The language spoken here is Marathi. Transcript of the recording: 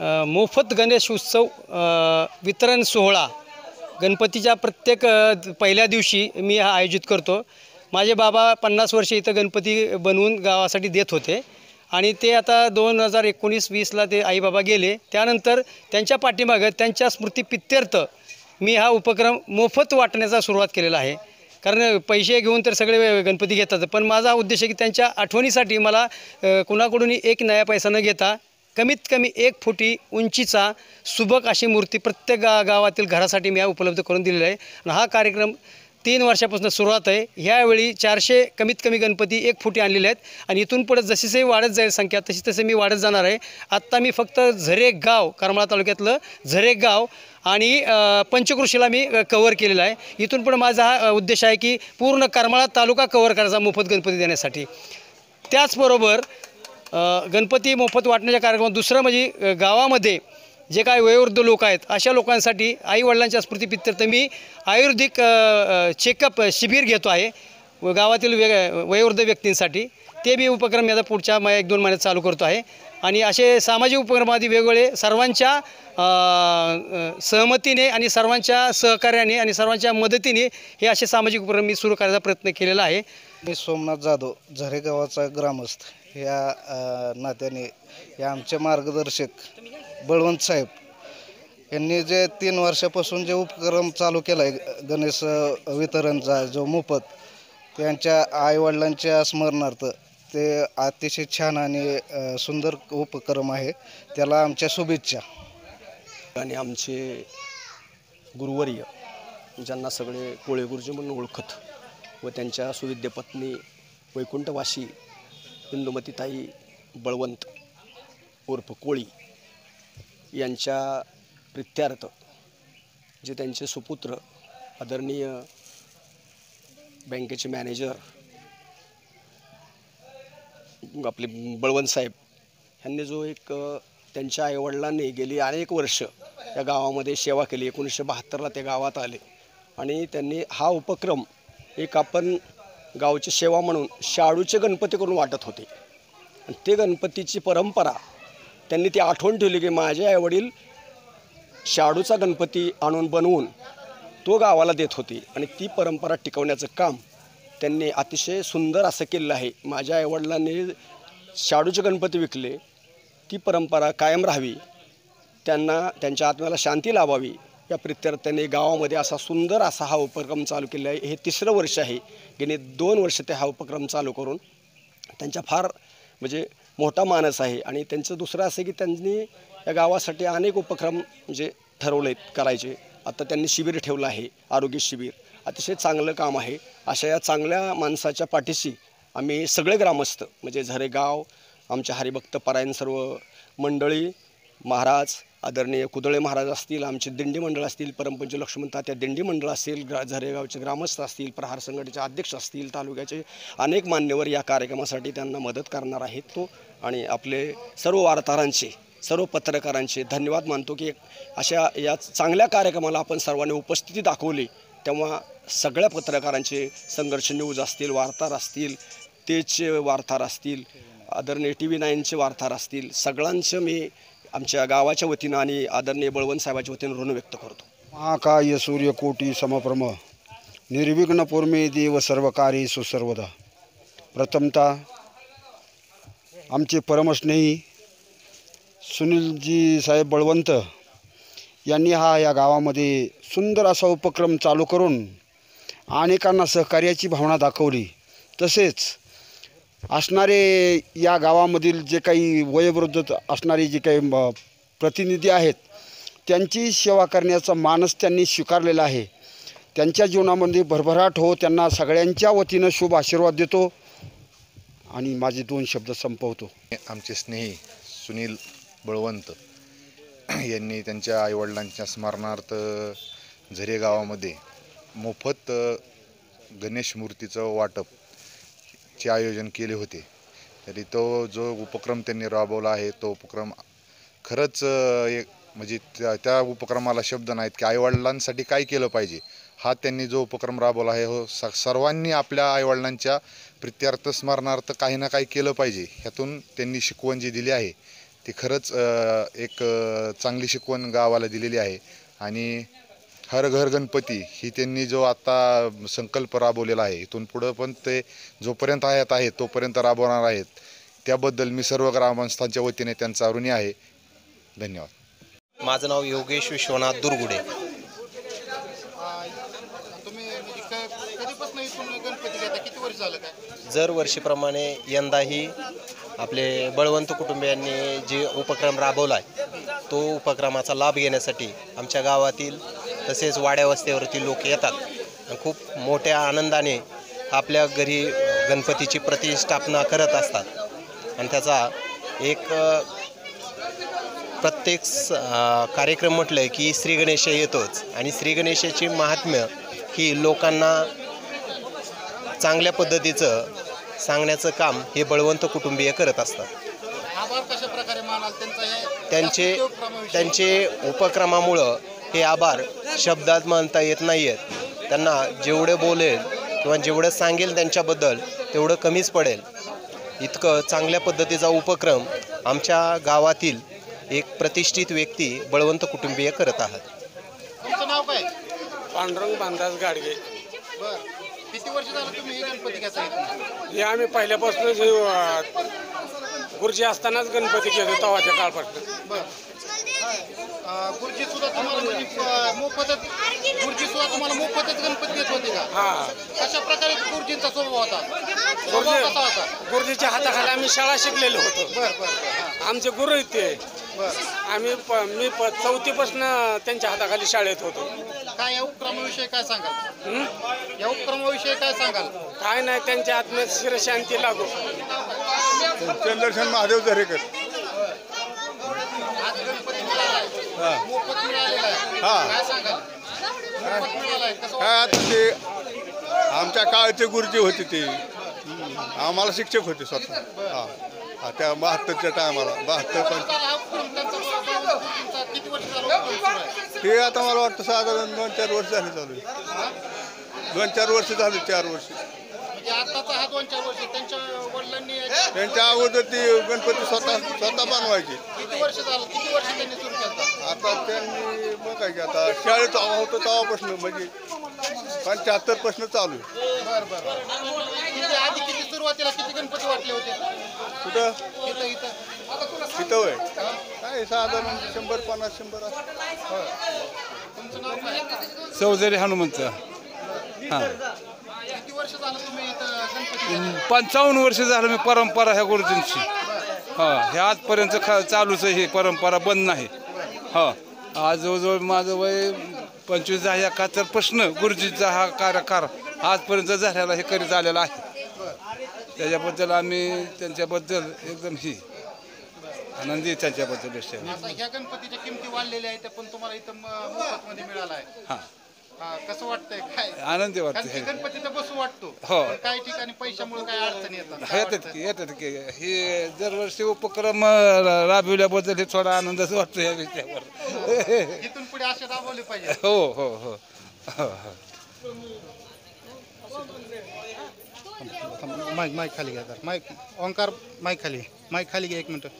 मोफत गणेश उत्सव वितरण सोहळा गणपतीच्या प्रत्येक पहिल्या दिवशी मी हा आयोजित करतो. माझे बाबा पन्नास वर्षे इथं गणपती बनवून गावासाठी देत होते आणि ते आता दोन हजार एकोणीस वीसला ते आईबाबा गेले. त्यानंतर त्यांच्या पाठीमागं त्यांच्या स्मृतीपित्यर्थ मी हा उपक्रम मोफत वाटण्याचा सुरुवात केलेला आहे. कारण पैसे घेऊन तर सगळे गणपती घेतात पण माझा उद्देश आहे की त्यांच्या आठवणीसाठी मला कुणाकडूनही एक नया पैसा न घेता कमीत कमी एक फुटी उंचीचा सुबक अशी मूर्ती प्रत्येक गा गावातील घरासाठी मी उपलब्ध करून दिलेला आहे. आणि हा कार्यक्रम तीन वर्षापासून सुरुवात आहे. ह्यावेळी चारशे कमीत कमी गणपती एक फुटी आणलेले आहेत. आणि इथून पुढे जशी वाढत जाईल संख्या तशी तसे मी वाढत जाणार आहे. आत्ता मी फक्त झरे गाव करमाळा तालुक्यातलं झरे गाव आणि पंचकृषीला मी कवर केलेला आहे. इथून पुढे माझा हा उद्देश आहे की पूर्ण करमाळा तालुका कवर करायचा मोफत गणपती देण्यासाठी. त्याचबरोबर गणपती मोफत वाटण्याच्या कार्यक्रमात दुसरं म्हणजे गावामध्ये जे काय वयोवृद्ध लोक आहेत अशा लोकांसाठी आईवडिलांच्या स्मृतीपित्यर्थ मी आयुर्वेदिक चेकअप शिबिर घेतो आहे. व गावातील वे वयोवृद्ध व्यक्तींसाठी. ते बी उपक्रम मी आता पुढच्या मग एक दोन महिन्यात चालू करतो आहे. आणि असे सामाजिक उपक्रमादी वेगवेगळे सर्वांच्या सहमतीने आणि सर्वांच्या सहकार्याने आणि सर्वांच्या मदतीने हे असे सामाजिक उपक्रम मी सुरू करायचा प्रयत्न केलेला आहे. मी सोमनाथ जाधव झरेगावाचा ग्रामस्थ. या नात्याने या आमचे मार्गदर्शक बळवंत साहेब. यांनी जे तीन वर्षापासून जे उपक्रम चालू केला आहे गणेश वितरणचा जो मोफत त्यांच्या आईवडिलांच्या स्मरणार्थ ते अतिशय छान आणि सुंदर उपक्रम आहे. त्याला आमच्या शुभेच्छा. आणि आमचे गुरुवर्य ज्यांना सगळे कोळे गुरुजी म्हणून ओळखत व त्यांच्या सुविद्य पत्नी वैकुंठवासी इंदुमतीताई बळवंत उर्फ कोळी यांच्या प्रित्यार्थ जे त्यांचे सुपुत्र आदरणीय बँकेचे मॅनेजर आपले बळवंत साहेब ह्यांनी जो एक त्यांच्या आईवडिलांनी गेली अनेक वर्ष या गावामध्ये सेवा केली. एकोणीसशे बहात्तरला ते गावात आले. आणि त्यांनी हा उपक्रम एक आपण गावची सेवा म्हणून शाडूचे गणपती करून वाटत होते. आणि ते गणपतीची परंपरा त्यांनी ती आठवण ठेवली की माझे आईवडील शाडूचा गणपती आणून बनवून तो गावाला देत होती. आणि ती परंपरा टिकवण्याचं काम त्यांनी अतिशय सुंदर असं केलेलं आहे. माझ्या आईवडिलांनी शाडूचे गणपती विकले. ती परंपरा कायम राहावी. त्यांना त्यांच्या आत्म्याला शांती लाभावी. या प्रित्यर्थाने गावामध्ये असा सुंदर असा हा उपक्रम चालू केला आहे. हे तिसरं वर्ष आहे. गेले दोन वर्ष ते हा उपक्रम चालू करून त्यांच्या फार म्हणजे मोठा मानस आहे. आणि त्यांचं दुसरं असं की त्यांनी या गावासाठी अनेक उपक्रम म्हणजे ठरवले करायचे. आता त्यांनी शिबिर ठेवलं आहे. आरोग्य शिबिर. अतिशय चांगलं काम आहे. अशा या चांगल्या माणसाच्या पाठीशी आम्ही सगळे ग्रामस्थ म्हणजे झरेगाव आमच्या हरिभक्त परायण सर्व मंडळी महाराज आदरणीय कुदळे महाराज असतील आमचे दिंडी मंडळ असतील परमपंच लक्ष्मण तात्या दिंडी मंडळ असतील ग्रा झरेगावचे ग्रामस्थ असतील प्रहार संघटनेचे अध्यक्ष असतील तालुक्याचे अनेक मान्यवर या कार्यक्रमासाठी त्यांना मदत करणार आहेत तो आणि आपले सर्व वार्ताहरांचे सर्व पत्रकारांचे धन्यवाद मानतो की अशा या चांगल्या कार्यक्रमाला आपण सर्वांनी उपस्थिती दाखवली. तेव्हा सगळ्या पत्रकारांचे संघर्ष न्यूज असतील वार्ताहर असतील तेजचे वार्ताहर असतील आदरणीय टी व्ही नाईनचे वार्ताहर असतील सगळ्यांचं मी आमच्या गावाच्या वतीनं आणि आदरणीय बळवंत साहेबाच्या वतीनं ऋण व्यक्त करतो. महाकाय सूर्यकोटी समप्रम निर्विघ्न पूर्मे देव सर्व कार्य सुसर्वदा. प्रथमतः आमचे परमस्नेही सुनीलजी साहेब बळवंत यांनी हा या गावामध्ये सुंदर असा उपक्रम चालू करून अनेकांना सहकार्याची भावना दाखवली. तसेच असणारे या गावामधील जे काही वयोवृद्ध असणारे जे काही प्रतिनिधी आहेत त्यांची सेवा करण्याचा मानस त्यांनी स्वीकारलेला आहे. त्यांच्या जीवनामध्ये भरभराट हो त्यांना सगळ्यांच्या वतीनं शुभ आशीर्वाद देतो आणि माझे दोन शब्द संपवतो. आमचे स्नेही सुनील बळवंत. यांनी त्यांच्या आईवडिलांच्या स्मरणार्थ झरे गावामध्ये मोफत गणेश मूर्तीचं वाटप चे आयोजन केले होते. तरी तो जो उपक्रम त्यांनी राबवला आहे तो उपक्रम खरंच एक म्हणजे त्या त्या उपक्रमाला शब्द नाहीत की आईवडिलांसाठी काय केलं पाहिजे. हा त्यांनी जो उपक्रम राबवला आहे हो स सर्वांनी आपल्या आईवडिलांच्या प्रित्यार्थ स्मरणार्थ काही ना काही केलं पाहिजे. ह्यातून त्यांनी शिकवण जी दिली आहे ती खरंच एक चांगली शिकवण गावाला दिलेली आहे. आणि हर घर गणपती ही त्यांनी जो आता संकल्प राबवलेला आहे इथून पुढं पण ते जोपर्यंत आहेत आहेत तोपर्यंत राबवणार आहेत. त्याबद्दल मी सर्व ग्रामस्थांच्या वतीने त्यांचा ऋणी आहे. धन्यवाद. माझं नाव योगेश विश्वनाथ दुर्गुडे. तुम्ही म्हणजे क- कधीपासून इथून गणपती घेता? किती वर्ष झालं काय? जर वर्षीप्रमाणे यंदाही आपले बळवंत कुटुंबियांनी जे उपक्रम राबवला आहे तो उपक्रमाचा लाभ घेण्यासाठी आमच्या गावातील तसेच वाड्यावस्थेवरती लोक येतात. खूप मोठ्या आनंदाने आपल्या घरी गणपतीची प्रतिष्ठापना करत असतात. आणि त्याचा एक प्रत्येक कार्यक्रम म्हटलं की श्री गणेश येतोच. आणि श्री गणेशाची महात्म्य ही लोकांना चांगल्या पद्धतीचं सांगण्याचं काम हे बळवंत कुटुंबीय करत असतात. आभार कशा प्रकारे मानाल? त्यांचा हे त्यांचे उपक्रमामुळं हे आभार शब्दात म्हणता येत नाही आहेत त्यांना जेवढे बोलेल किंवा जेवढं सांगेल त्यांच्याबद्दल तेवढं कमीच पडेल. इतकं चांगल्या पद्धतीचा उपक्रम आमच्या गावातील एक प्रतिष्ठित व्यक्ती बळवंत कुटुंबीय करत आहात. तुमचं नाव काय? पांडुरंग बांधास गाडगे. बर. किती वर्ष झालं तुम्ही हे गणपती घेता इथून हे आम्ही पहिल्यापासूनच गुरुजी असतानाच गणपती घेतो तवाच्या काळपासून. बर. गुरुजी सुद्धा तुम्हाला म्हणजे मोफतच गुरुजी सुद्धा तुम्हाला मोफतच गणपती देत होते का? हा. कशा प्रकारे गुरुजींचा स्वभाव होता? स्वभाव गुरुजी कसा होता? गुरुजीच्या हाताखाली आम्ही शाळा शिकलेलो होतो. बर बर आमचे गुरु ते. बर. आम्ही प मी प चौथीपासून त्यांच्या हाताखाली शाळेत होतो. काय या उपक्रमाविषयी काय सांगाल? हं? या उपक्रमाविषयी काय सांगाल? काय नाही त्यांच्या आत्म्यात शिरशांती लागू. चंद्रशेन महादेव झरेकर आज गणपती मिळालाय मोफत मिळालेला आहे हा. काय सांगाल मोफत कसं काय आता ते आमच्या काळचे गुरुजी होते ते. आम्हाला शिक्षक होते स्वतः. हा. हा त्या बहात्तरच्या टायमाला बहात्तर पण. हा उपक्रम त्यांचा किती वर्ष झाला उपक्रम सुरू आहे ते आता मला वाटतं साधारण दोन चार वर्ष झाले चालू आहे. दोन चार वर्ष झाले चार वर्ष. म्हणजे आताचा हा दोन चार वर्ष त्यांच्या त्यांच्या अगोदर ती गणपती स्वतः स्वतः बनवायची. किती वर्ष झालं? किती वर्ष त्यांनी सुरू केलं आता त्यांनी बघायची आता शाळेत होतं तेव्हापासून म्हणजे पंच्याहत्तरपासून चालू आहे. बरं बरं. किती आधी किती सुरुवातीला किती गणपती वाटले होते? कुठं? इथं होय. काय साधारण शंभर पन्नास शंभर असं. तुमचं नाव काय? चौधरी हनुमंत. हां. वर्ष झालं तुम्ही इथं गणपती घेता? पंचावन्न वर्ष झालं मी परंपरा ह्या गुरुजींची. हां हे आजपर्यंत ख चालूच आहे ही परंपरा बंद नाही. हां आज जवळजवळ माझं वय पंचवीस दहा एकाहत्तरपासनं गुरुजीचा हा कार्यकार आजपर्यंत झालेला हे करीत आलेला आहे. त्याच्याबद्दल आम्ही त्यांच्याबद्दल एकदम ही आनंदी आहे त्यांच्याबद्दल. विषय आता ह्या गणपतीच्या किमती वाढलेल्या आहेत पण तुम्हाला इथं मोफत मध्ये मिळाला आहे. हां. हा, कसं वाटतंय काय? आनंदी कारण वाटते की बसू वाटतो. हो. पण काही ठिकाणी पैशामुळे काय अडचणी येतात. काय येतात वाटतं? की येतात की. हे दरवर्षी उपक्रम अ, राबविल्याबद्दल हे थोडा आनंदच वाटतो या विषयावर. इथून पुढे असे राबवले पाहिजे. हो हो हो. हो हो. माईक माईक खाली घ्या जरा. माईक ओंकार माईक खाली. माईक खाली घ्या एक मिनिट.